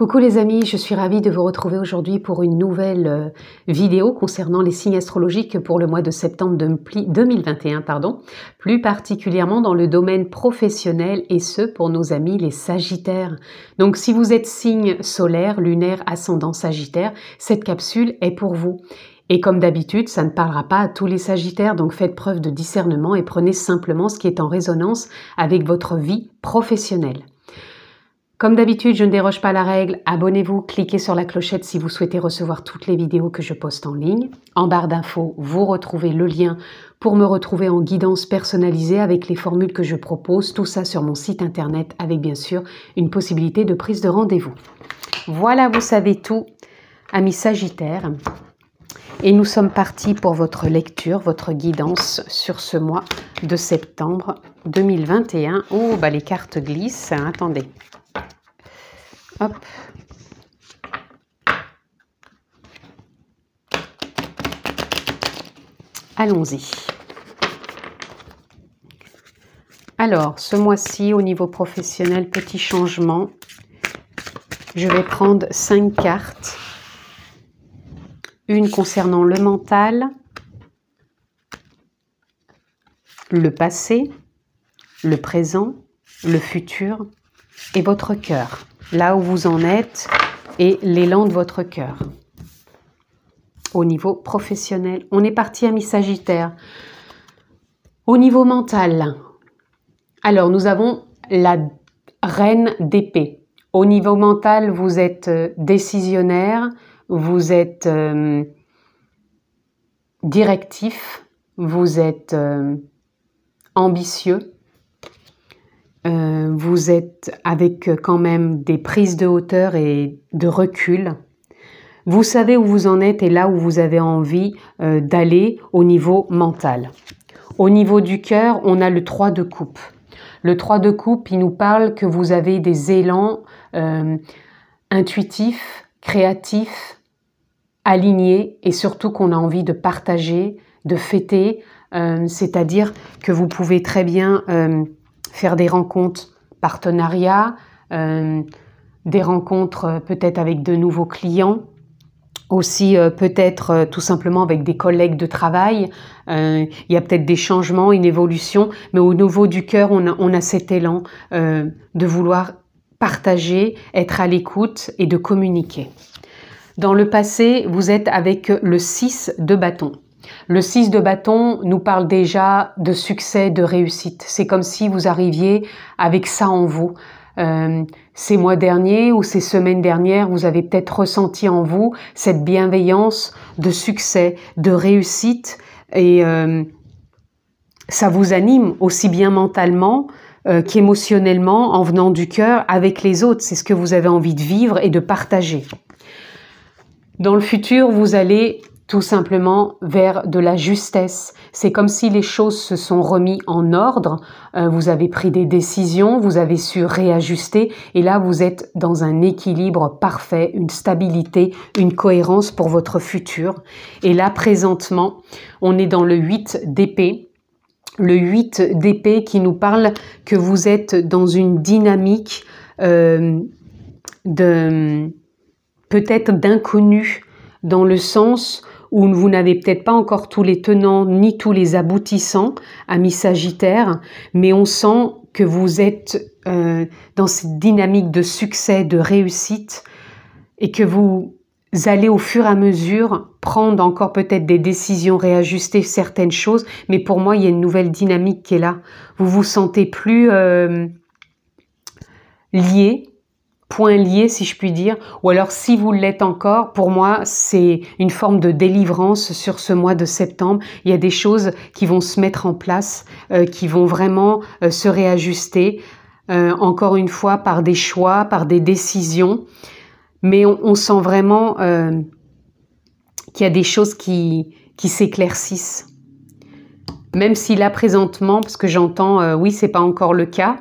Coucou les amis, je suis ravie de vous retrouver aujourd'hui pour une nouvelle euh, vidéo concernant les signes astrologiques pour le mois de septembre 2021, pardon, plus particulièrement dans le domaine professionnel et ce pour nos amis les Sagittaires. Donc si vous êtes signe solaire, lunaire, ascendant Sagittaire, cette capsule est pour vous. Et comme d'habitude, ça ne parlera pas à tous les Sagittaires, donc faites preuve de discernement et prenez simplement ce qui est en résonance avec votre vie professionnelle. Comme d'habitude, je ne déroge pas la règle. Abonnez-vous, cliquez sur la clochette si vous souhaitez recevoir toutes les vidéos que je poste en ligne. En barre d'infos, vous retrouvez le lien pour me retrouver en guidance personnalisée avec les formules que je propose. Tout ça sur mon site internet avec bien sûr une possibilité de prise de rendez-vous. Voilà, vous savez tout, amis Sagittaires. Et nous sommes partis pour votre lecture, votre guidance sur ce mois de septembre 2021. Oh, bah les cartes glissent. Attendez. Allons-y. Alors, ce mois-ci, au niveau professionnel, petit changement. Je vais prendre cinq cartes. Une concernant le mental, le passé, le présent, le futur et votre cœur là où vous en êtes et l'élan de votre cœur. Au niveau professionnel, on est parti à mi-sagittaire. Au niveau mental, alors nous avons la reine d'épée. Au niveau mental, vous êtes euh, décisionnaire, vous êtes euh, directif, vous êtes euh, ambitieux, euh, vous êtes avec euh, quand même des prises de hauteur et de recul. Vous savez où vous en êtes et là où vous avez envie euh, d'aller au niveau mental. Au niveau du cœur, on a le 3 de coupe. Le 3 de coupe, il nous parle que vous avez des élans intuitifs, créatifs, alignés et surtout qu'on a envie de partager, de fêter. C'est-à-dire que vous pouvez très bien faire des rencontres partenariats, euh, des rencontres euh, peut-être avec de nouveaux clients, aussi euh, peut-être tout simplement avec des collègues de travail. il y a peut-être des changements, une évolution, mais au niveau du cœur, on a, on a cet élan de vouloir partager, être à l'écoute et de communiquer. Dans le passé, vous êtes avec le 6 de bâton. Le 6 de bâton nous parle déjà de succès, de réussite. C'est comme si vous arriviez avec ça en vous. Euh, ces mois derniers ou ces semaines dernières, vous avez peut-être ressenti en vous cette bienveillance de succès, de réussite et euh, ça vous anime aussi bien mentalement euh, qu'émotionnellement en venant du cœur avec les autres. C'est ce que vous avez envie de vivre et de partager. Dans le futur, vous allez tout simplement vers de la justesse. C'est comme si les choses se sont remis en ordre, euh, vous avez pris des décisions, vous avez su réajuster et là vous êtes dans un équilibre parfait, une stabilité, une cohérence pour votre futur. Et là présentement, on est dans le 8 d'épée. Le 8 d'épée qui nous parle que vous êtes dans une dynamique euh, de peut-être d'inconnu dans le sens où vous n'avez peut-être pas encore tous les tenants ni tous les aboutissants, amis Sagittaire, mais on sent que vous êtes euh, dans cette dynamique de succès, de réussite, et que vous allez au fur et à mesure prendre encore peut-être des décisions, réajuster certaines choses, mais pour moi, il y a une nouvelle dynamique qui est là. Vous vous sentez plus euh, lié, point lié, si je puis dire, ou alors si vous l'êtes encore, pour moi, c'est une forme de délivrance sur ce mois de septembre. Il y a des choses qui vont se mettre en place, euh, qui vont vraiment euh, se réajuster, euh, encore une fois, par des choix, par des décisions, mais on, sent vraiment qu'il y a des choses qui, qui s'éclaircissent. Même si là, présentement, parce que j'entends, oui, c'est pas encore le cas,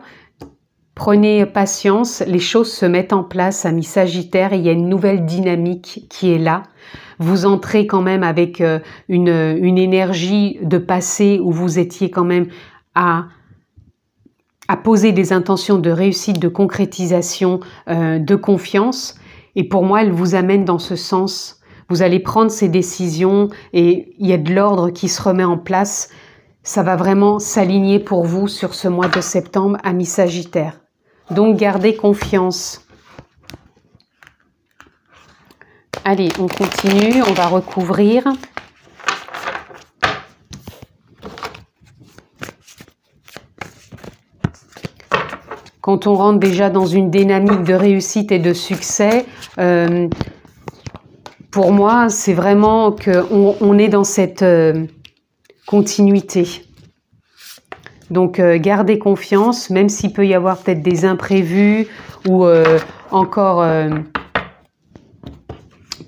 Prenez patience, les choses se mettent en place à mi-sagittaire et il y a une nouvelle dynamique qui est là. Vous entrez quand même avec euh, une, énergie de passé où vous étiez quand même à, poser des intentions de réussite, de concrétisation, euh, de confiance. Et pour moi, elle vous amène dans ce sens. Vous allez prendre ces décisions et il y a de l'ordre qui se remet en place. Ça va vraiment s'aligner pour vous sur ce mois de septembre, ami Sagittaire. Donc gardez confiance. Allez, on continue, on va recouvrir. quand on rentre déjà dans une dynamique de réussite et de succès, euh, pour moi, c'est vraiment qu'on on est dans cette euh, continuité. Donc, euh, gardez confiance, même s'il peut y avoir peut-être des imprévus ou encore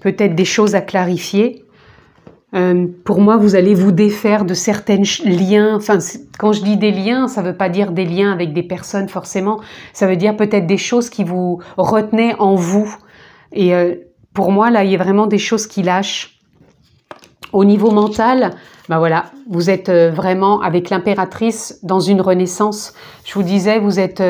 peut-être des choses à clarifier. Euh, pour moi, vous allez vous défaire de certains liens. Enfin, quand je dis des liens, ça ne veut pas dire des liens avec des personnes forcément. Ça veut dire peut-être des choses qui vous retenaient en vous. Et euh, pour moi, là, il y a vraiment des choses qui lâchent. Au niveau mental, ben voilà, vous êtes euh, vraiment avec l'impératrice dans une renaissance. Je vous disais, vous êtes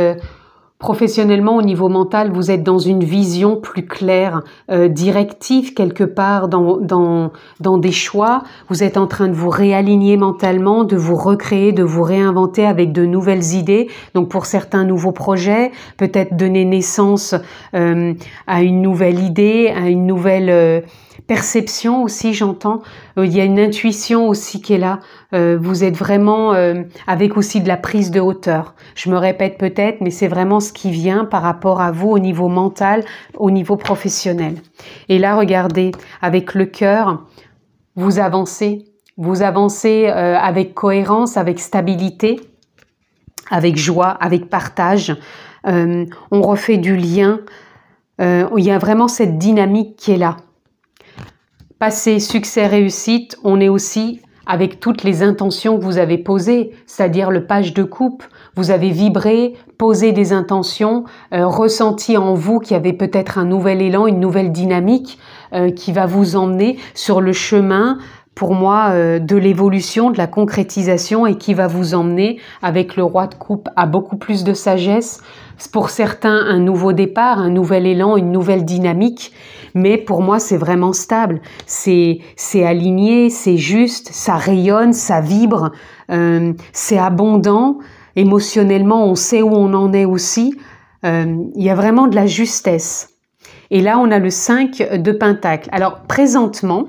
Professionnellement, au niveau mental, vous êtes dans une vision plus claire, euh, directive quelque part dans, dans, dans des choix. Vous êtes en train de vous réaligner mentalement, de vous recréer, de vous réinventer avec de nouvelles idées. Donc pour certains nouveaux projets, peut-être donner naissance euh, à une nouvelle idée, à une nouvelle... Euh, perception aussi, j'entends. Euh, il y a une intuition aussi qui est là. Euh, vous êtes vraiment euh, avec aussi de la prise de hauteur. Je me répète peut-être, mais c'est vraiment qui vient par rapport à vous au niveau mental, au niveau professionnel. Et là, regardez, avec le cœur, vous avancez. Vous avancez avec cohérence, avec stabilité, avec joie, avec partage. on refait du lien. il y a vraiment cette dynamique qui est là. Passé succès, réussite, on est aussi avec toutes les intentions que vous avez posées, c'est-à-dire le page de coupe. Vous avez vibré, posé des intentions, euh, ressenti en vous qu'il y avait peut-être un nouvel élan, une nouvelle dynamique euh, qui va vous emmener sur le chemin pour moi euh, de l'évolution, de la concrétisation et qui va vous emmener avec le roi de coupe à beaucoup plus de sagesse. Pour certains, un nouveau départ, un nouvel élan, une nouvelle dynamique mais pour moi c'est vraiment stable, c'est c'est aligné, c'est juste, ça rayonne, ça vibre, euh, c'est abondant, émotionnellement on sait où on en est aussi, euh, il y a vraiment de la justesse. Et là on a le 5 de Pentacle. Alors présentement,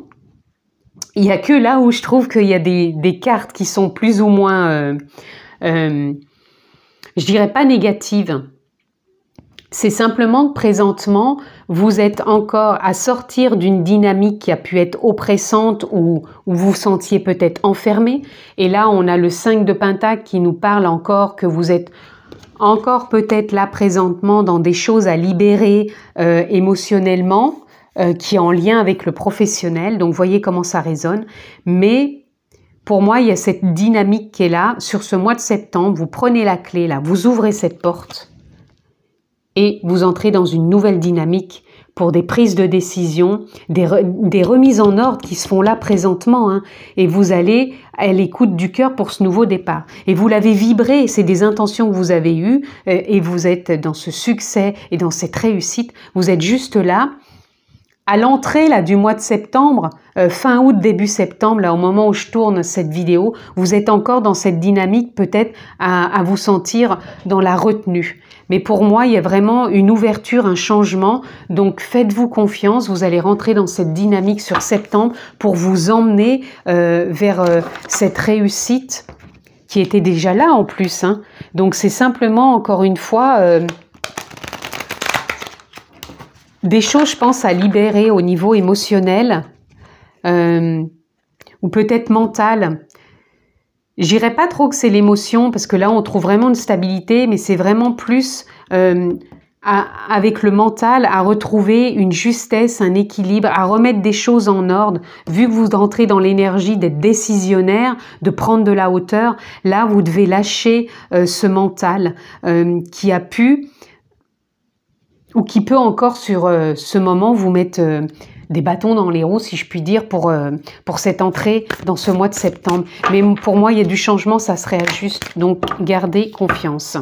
il y a que là où je trouve qu'il y a des, des, cartes qui sont plus ou moins, euh, euh, je dirais pas négatives, c'est simplement que présentement, vous êtes encore à sortir d'une dynamique qui a pu être oppressante ou, vous vous sentiez peut-être enfermé. Et là, on a le 5 de Pentacle qui nous parle encore que vous êtes encore peut-être là présentement dans des choses à libérer euh, émotionnellement, euh, qui est en lien avec le professionnel. Donc, voyez comment ça résonne. Mais pour moi, il y a cette dynamique qui est là. Sur ce mois de septembre, vous prenez la clé là, vous ouvrez cette porte et vous entrez dans une nouvelle dynamique pour des prises de décision, des, remises en ordre qui se font là présentement, hein, et vous allez à l'écoute du cœur pour ce nouveau départ. Et vous l'avez vibré, c'est des intentions que vous avez eues, euh, et vous êtes dans ce succès et dans cette réussite. Vous êtes juste là, à l'entrée là du mois de septembre, euh, fin août, début septembre, là au moment où je tourne cette vidéo, vous êtes encore dans cette dynamique peut-être à, à, vous sentir dans la retenue. Mais pour moi, il y a vraiment une ouverture, un changement. Donc faites-vous confiance, vous allez rentrer dans cette dynamique sur septembre pour vous emmener euh, vers euh, cette réussite qui était déjà là en plus. Hein. Donc c'est simplement, encore une fois, euh, des choses, je pense, à libérer au niveau émotionnel ou peut-être mental. J'irai pas trop que c'est l'émotion, parce que là, on trouve vraiment une stabilité, mais c'est vraiment plus euh, avec le mental à retrouver une justesse, un équilibre, à remettre des choses en ordre. Vu que vous rentrez dans l'énergie d'être décisionnaire, de prendre de la hauteur, là, vous devez lâcher euh, ce mental euh, qui a pu ou qui peut encore sur ce moment vous mettre des bâtons dans les roues, si je puis dire, pour, euh, pour cette entrée dans ce mois de septembre. Mais pour moi, il y a du changement, ça serait juste. Donc, gardez confiance.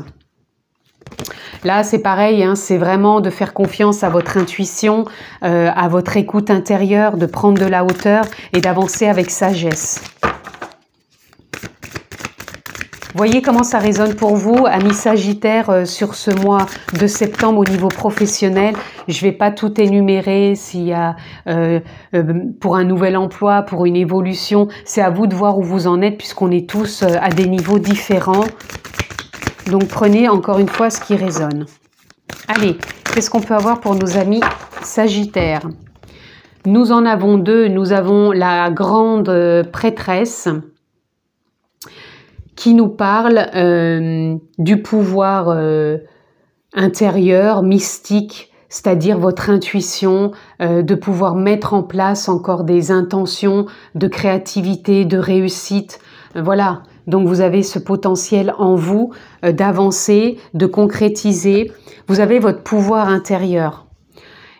Là, c'est pareil, hein, c'est vraiment de faire confiance à votre intuition, euh, à votre écoute intérieure, de prendre de la hauteur et d'avancer avec sagesse. Voyez comment ça résonne pour vous, amis Sagittaire, euh, sur ce mois de septembre au niveau professionnel. Je ne vais pas tout énumérer s'il y a euh, euh, pour un nouvel emploi, pour une évolution. C'est à vous de voir où vous en êtes puisqu'on est tous à des niveaux différents. Donc prenez encore une fois ce qui résonne. Allez, qu'est-ce qu'on peut avoir pour nos amis Sagittaires? Nous en avons deux. Nous avons la grande prêtresse qui nous parle euh, du pouvoir euh, intérieur, mystique, c'est-à-dire votre intuition, euh, de pouvoir mettre en place encore des intentions de créativité, de réussite. Voilà, donc vous avez ce potentiel en vous d'avancer, de concrétiser. Vous avez votre pouvoir intérieur.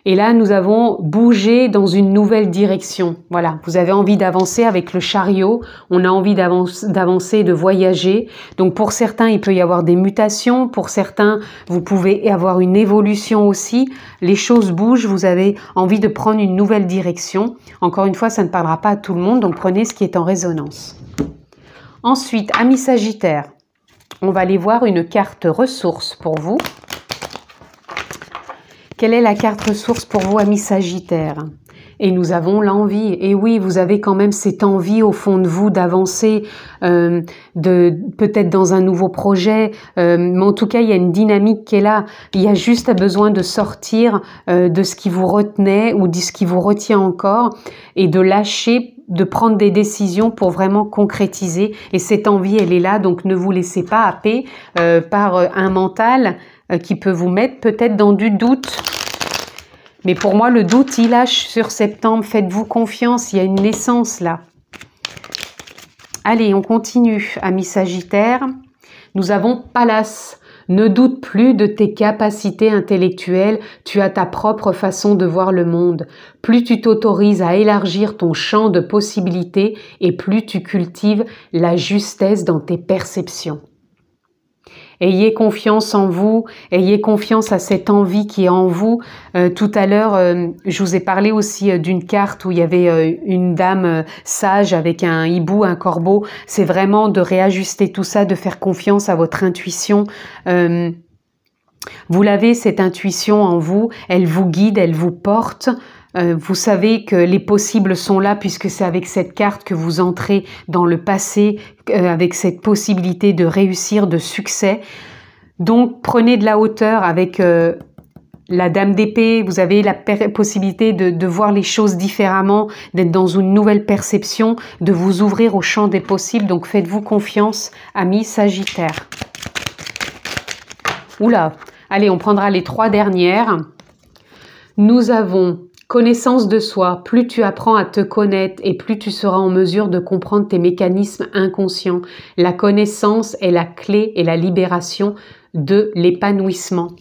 Et là, nous avons bougé dans une nouvelle direction. Voilà, vous avez envie d'avancer avec le chariot, on a envie d'avancer, de voyager. Donc pour certains, il peut y avoir des mutations, pour certains, vous pouvez avoir une évolution aussi. Les choses bougent, vous avez envie de prendre une nouvelle direction. Encore une fois, ça ne parlera pas à tout le monde, donc prenez ce qui est en résonance. Ensuite, amis Sagittaire, on va aller voir une carte ressource pour vous. Quelle est la carte ressource pour vous, amis Sagittaire et nous avons l'envie. Et oui, vous avez quand même cette envie au fond de vous d'avancer, euh, de peut-être dans un nouveau projet. Euh, mais en tout cas, il y a une dynamique qui est là. Il y a juste besoin de sortir euh, de ce qui vous retenait ou de ce qui vous retient encore et de lâcher de prendre des décisions pour vraiment concrétiser. Et cette envie, elle est là, donc ne vous laissez pas happer par un mental qui peut vous mettre peut-être dans du doute mais pour moi, le doute, il lâche sur septembre. Faites-vous confiance, il y a une naissance là. Allez, on continue, amis Sagittaire. Nous avons Pallas. Ne doute plus de tes capacités intellectuelles, tu as ta propre façon de voir le monde. Plus tu t'autorises à élargir ton champ de possibilités et plus tu cultives la justesse dans tes perceptions. Ayez confiance en vous, ayez confiance à cette envie qui est en vous. Euh, tout à l'heure, euh, je vous ai parlé aussi euh, d'une carte où il y avait une dame sage avec un hibou, un corbeau. C'est vraiment de réajuster tout ça, de faire confiance à votre intuition. vous l'avez, cette intuition en vous, elle vous guide, elle vous porte. Euh, vous savez que les possibles sont là puisque c'est avec cette carte que vous entrez dans le passé, euh, avec cette possibilité de réussir, de succès. Donc prenez de la hauteur avec euh, la dame d'épée, vous avez la possibilité de, voir les choses différemment, d'être dans une nouvelle perception, de vous ouvrir au champ des possibles. Donc faites-vous confiance, amis Sagittaire. Oula, allez, on prendra les trois dernières. Nous avons Connaissance de soi, plus tu apprends à te connaître et plus tu seras en mesure de comprendre tes mécanismes inconscients. La connaissance est la clé et la libération de l'épanouissement.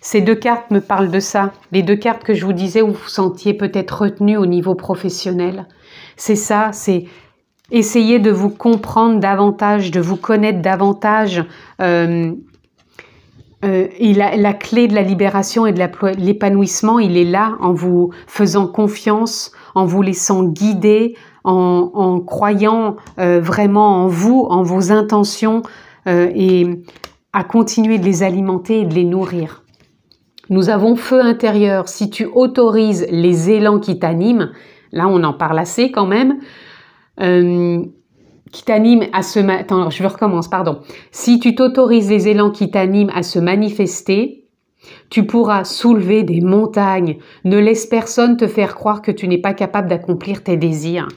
Ces deux cartes me parlent de ça. Les deux cartes que je vous disais où vous vous sentiez peut-être retenu au niveau professionnel. C'est ça, c'est essayer de vous comprendre davantage, de vous connaître davantage. Euh, euh, et la, clé de la libération et de l'épanouissement, il est là en vous faisant confiance, en vous laissant guider, en, croyant euh, vraiment en vous, en vos intentions euh, et à continuer de les alimenter et de les nourrir. Nous avons feu intérieur. Si tu autorises les élans qui t'animent, là on en parle assez quand même, qui t'anime à se... Attends, je recommence, pardon. Si tu t'autorises les élans qui t'animent à se manifester, tu pourras soulever des montagnes. Ne laisse personne te faire croire que tu n'es pas capable d'accomplir tes désirs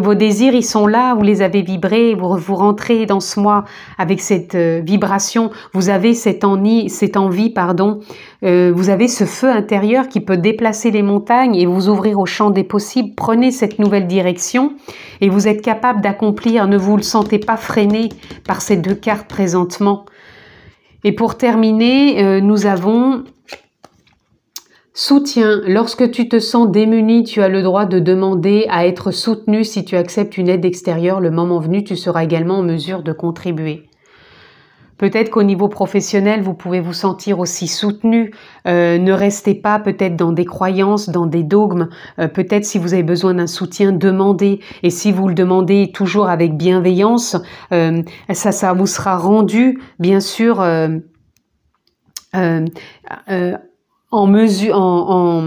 vos désirs, ils sont là, vous les avez vibrés, vous, vous rentrez dans ce mois avec cette euh, vibration, vous avez cette envie, cette envie pardon, euh, vous avez ce feu intérieur qui peut déplacer les montagnes et vous ouvrir au champ des possibles. Prenez cette nouvelle direction et vous êtes capable d'accomplir, ne vous le sentez pas freiné par ces deux cartes présentement. Et pour terminer, euh, nous avons Soutien. Lorsque tu te sens démuni, tu as le droit de demander à être soutenu. Si tu acceptes une aide extérieure, le moment venu, tu seras également en mesure de contribuer. Peut-être qu'au niveau professionnel, vous pouvez vous sentir aussi soutenu. Euh, ne restez pas peut-être dans des croyances, dans des dogmes. Euh, peut-être si vous avez besoin d'un soutien, demandez. Et si vous le demandez toujours avec bienveillance, euh, ça, ça vous sera rendu, bien sûr, en mesure,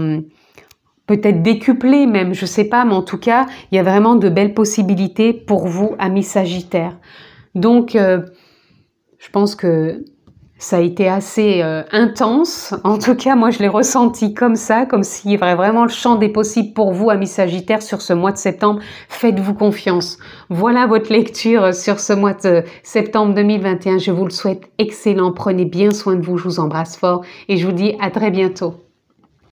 peut-être décuplé même, je sais pas, mais en tout cas, il y a vraiment de belles possibilités pour vous, amis Sagittaires. Donc, je pense que ça a été assez euh, intense. En tout cas, moi, je l'ai ressenti comme ça, comme s'il y avait vraiment le champ des possibles pour vous, amis Sagittaires, sur ce mois de septembre. Faites-vous confiance. Voilà votre lecture sur ce mois de septembre 2021. Je vous le souhaite excellent. Prenez bien soin de vous. Je vous embrasse fort et je vous dis à très bientôt.